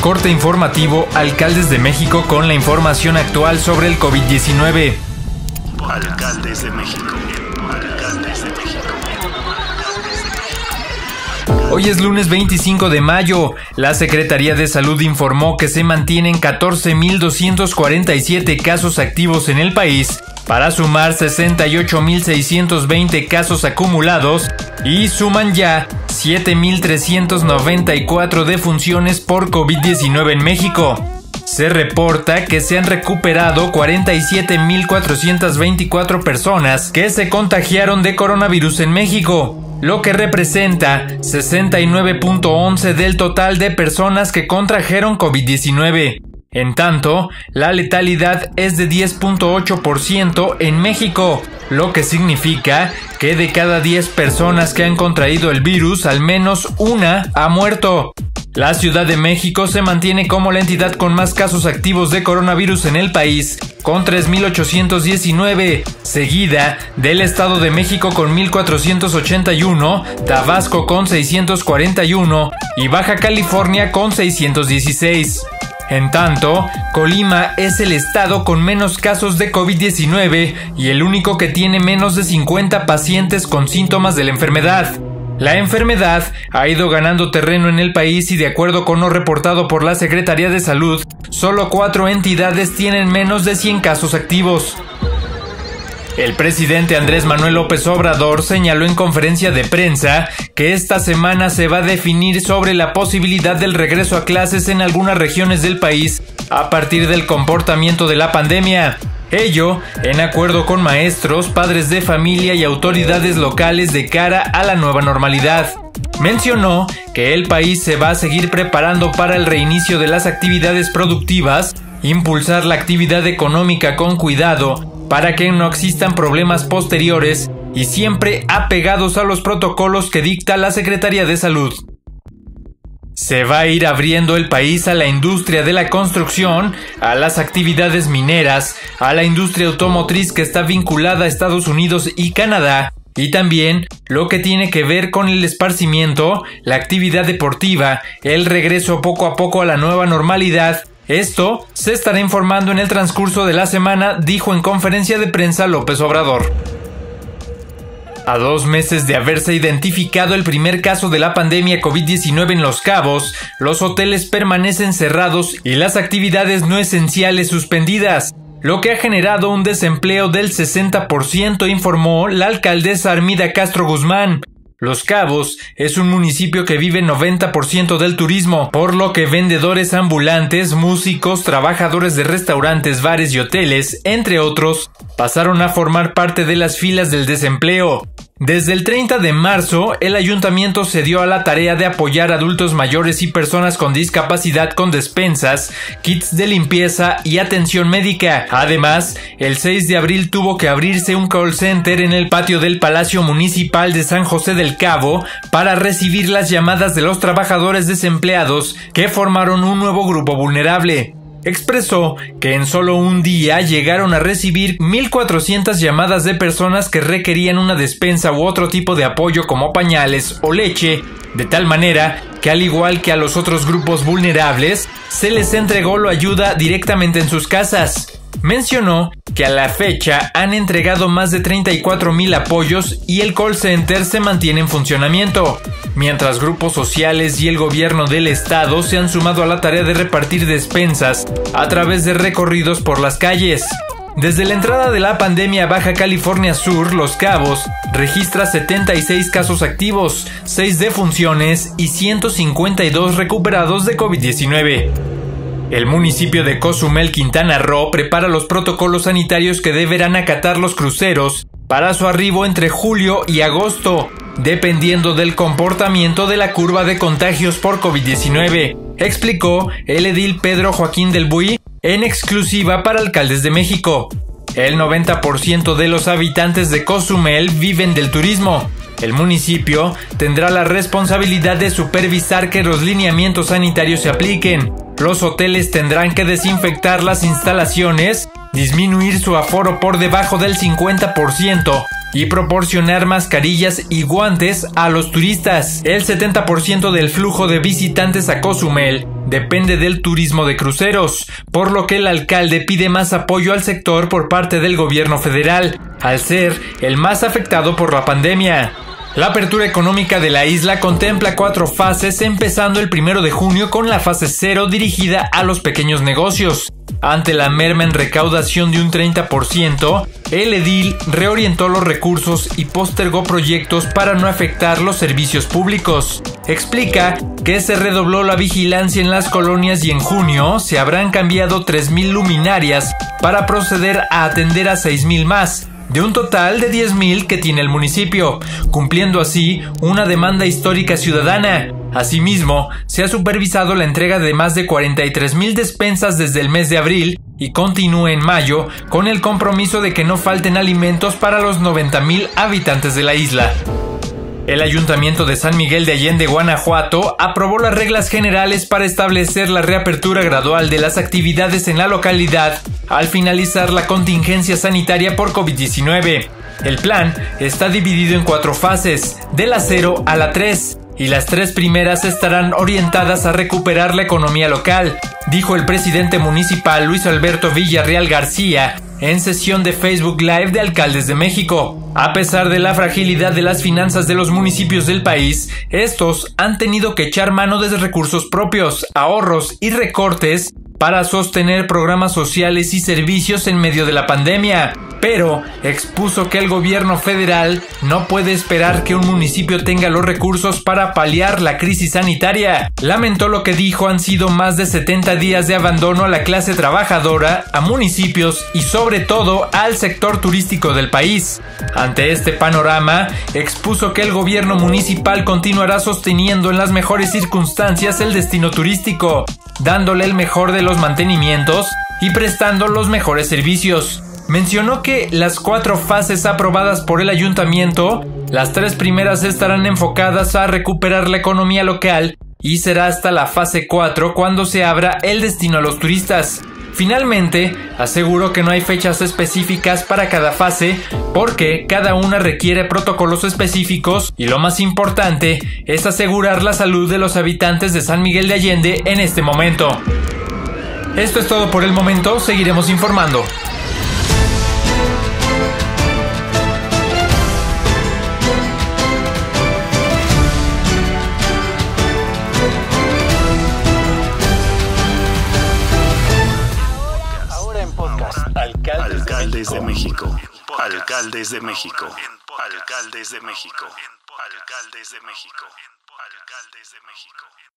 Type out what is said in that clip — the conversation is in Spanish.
Corte informativo, alcaldes de México con la información actual sobre el COVID-19. Alcaldes de México. Alcaldes de México. Hoy es lunes 25 de mayo. La Secretaría de Salud informó que se mantienen 14.247 casos activos en el país para sumar 68.620 casos acumulados y suman ya 7.394 defunciones por COVID-19 en México. Se reporta que se han recuperado 47.424 personas que se contagiaron de coronavirus en México, lo que representa 69.11 del total de personas que contrajeron COVID-19. En tanto, la letalidad es de 10.8% en México, lo que significa que de cada 10 personas que han contraído el virus, al menos una ha muerto. La Ciudad de México se mantiene como la entidad con más casos activos de coronavirus en el país, con 3.819, seguida del Estado de México con 1.481, Tabasco con 641 y Baja California con 616. En tanto, Colima es el estado con menos casos de COVID-19 y el único que tiene menos de 50 pacientes con síntomas de la enfermedad. La enfermedad ha ido ganando terreno en el país y de acuerdo con lo reportado por la Secretaría de Salud, solo cuatro entidades tienen menos de 100 casos activos. El presidente Andrés Manuel López Obrador señaló en conferencia de prensa que esta semana se va a definir sobre la posibilidad del regreso a clases en algunas regiones del país a partir del comportamiento de la pandemia. Ello en acuerdo con maestros, padres de familia y autoridades locales de cara a la nueva normalidad. Mencionó que el país se va a seguir preparando para el reinicio de las actividades productivas, impulsar la actividad económica con cuidado, para que no existan problemas posteriores y siempre apegados a los protocolos que dicta la Secretaría de Salud. Se va a ir abriendo el país a la industria de la construcción, a las actividades mineras, a la industria automotriz que está vinculada a Estados Unidos y Canadá, y también lo que tiene que ver con el esparcimiento, la actividad deportiva, el regreso poco a poco a la nueva normalidad esto se estará informando en el transcurso de la semana, dijo en conferencia de prensa López Obrador. A dos meses de haberse identificado el primer caso de la pandemia COVID-19 en Los Cabos, los hoteles permanecen cerrados y las actividades no esenciales suspendidas, lo que ha generado un desempleo del 60%, informó la alcaldesa Armida Castro Guzmán. Los Cabos es un municipio que vive 90% del turismo, por lo que vendedores ambulantes, músicos, trabajadores de restaurantes, bares y hoteles, entre otros, pasaron a formar parte de las filas del desempleo. Desde el 30 de marzo, el ayuntamiento se dio a la tarea de apoyar adultos mayores y personas con discapacidad con despensas, kits de limpieza y atención médica. Además, el 6 de abril tuvo que abrirse un call center en el patio del Palacio Municipal de San José del Cabo para recibir las llamadas de los trabajadores desempleados que formaron un nuevo grupo vulnerable expresó que en solo un día llegaron a recibir 1.400 llamadas de personas que requerían una despensa u otro tipo de apoyo como pañales o leche, de tal manera que al igual que a los otros grupos vulnerables, se les entregó la ayuda directamente en sus casas. Mencionó que a la fecha han entregado más de 34 mil apoyos y el call center se mantiene en funcionamiento, mientras grupos sociales y el gobierno del estado se han sumado a la tarea de repartir despensas a través de recorridos por las calles. Desde la entrada de la pandemia Baja California Sur, Los Cabos, registra 76 casos activos, 6 defunciones y 152 recuperados de COVID-19. El municipio de Cozumel, Quintana Roo, prepara los protocolos sanitarios que deberán acatar los cruceros para su arribo entre julio y agosto, dependiendo del comportamiento de la curva de contagios por COVID-19, explicó el edil Pedro Joaquín del Buy en exclusiva para Alcaldes de México. El 90% de los habitantes de Cozumel viven del turismo. El municipio tendrá la responsabilidad de supervisar que los lineamientos sanitarios se apliquen, los hoteles tendrán que desinfectar las instalaciones, disminuir su aforo por debajo del 50% y proporcionar mascarillas y guantes a los turistas. El 70% del flujo de visitantes a Cozumel depende del turismo de cruceros, por lo que el alcalde pide más apoyo al sector por parte del gobierno federal, al ser el más afectado por la pandemia. La apertura económica de la isla contempla cuatro fases, empezando el primero de junio con la fase cero dirigida a los pequeños negocios. Ante la merma en recaudación de un 30%, el edil reorientó los recursos y postergó proyectos para no afectar los servicios públicos. Explica que se redobló la vigilancia en las colonias y en junio se habrán cambiado 3.000 luminarias para proceder a atender a 6.000 más de un total de 10.000 que tiene el municipio, cumpliendo así una demanda histórica ciudadana. Asimismo, se ha supervisado la entrega de más de 43.000 despensas desde el mes de abril y continúa en mayo con el compromiso de que no falten alimentos para los 90.000 habitantes de la isla. El Ayuntamiento de San Miguel de Allende, Guanajuato, aprobó las reglas generales para establecer la reapertura gradual de las actividades en la localidad al finalizar la contingencia sanitaria por COVID-19. El plan está dividido en cuatro fases, de la 0 a la 3, y las tres primeras estarán orientadas a recuperar la economía local, dijo el presidente municipal Luis Alberto Villarreal García en sesión de Facebook Live de Alcaldes de México. A pesar de la fragilidad de las finanzas de los municipios del país, estos han tenido que echar mano de recursos propios, ahorros y recortes para sostener programas sociales y servicios en medio de la pandemia pero expuso que el gobierno federal no puede esperar que un municipio tenga los recursos para paliar la crisis sanitaria. Lamentó lo que dijo han sido más de 70 días de abandono a la clase trabajadora, a municipios y sobre todo al sector turístico del país. Ante este panorama, expuso que el gobierno municipal continuará sosteniendo en las mejores circunstancias el destino turístico, dándole el mejor de los mantenimientos y prestando los mejores servicios mencionó que las cuatro fases aprobadas por el ayuntamiento, las tres primeras estarán enfocadas a recuperar la economía local y será hasta la fase 4 cuando se abra el destino a los turistas. Finalmente, aseguró que no hay fechas específicas para cada fase porque cada una requiere protocolos específicos y lo más importante es asegurar la salud de los habitantes de San Miguel de Allende en este momento. Esto es todo por el momento, seguiremos informando. Alcaldes de México. Alcaldes de México. Alcaldes de México. Alcaldes de México. Alcaldes de México.